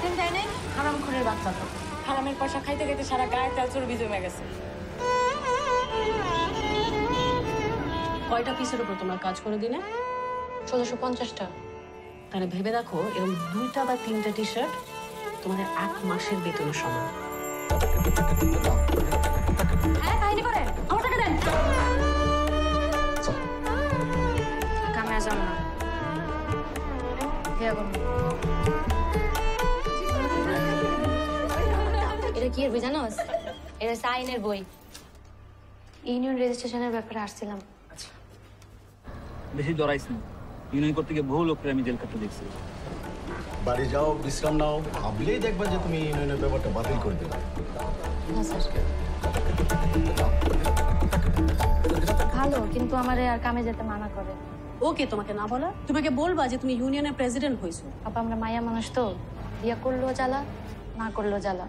বেতন দেয় নাই হারাম খুনের বাচ্চা তো। হারামের পয়সা খাইতে খাইতে সারা গায়ে তেল চর্বি জমে গেছে। কয়টা পিসের উপর তোমার কাজ করে দিনে ষোলোশো পঞ্চাশটা। তাহলে ভেবে দেখো, এরকম দুইটা বা তিনটা টি শার্ট তোমাদের এক মাসের বেতনের সমান। হ্যাঁ কামে যাব এটা কি বই জানোস? এটা আইনের বই। ইউনিয়ন রেজিস্ট্রেশনের ব্যাপারে আসছিলাম। বেশি জড়াইস না। ইউনিয়ন করতে গিয়ে বহু লোককে আমি জেল কাটতে দেখছি। বাড়ি যাও বিশ্রাম নাও। ভাবলেই দেখবা যে তুমি ইউনিয়নের ব্যাপারটা বাতিল করে দিলে। স্যার। ভালো কিন্তু আমারে আর কামে যেতে মানা করে। ওকে তোমাকে না বলা তোমাকে বলবা যে তুমি ইউনিয়নের প্রেসিডেন্ট হয়েছো। আপা আমরা মায়া মানুষ তো। বিয়া করল জ্বালা না করল জ্বালা।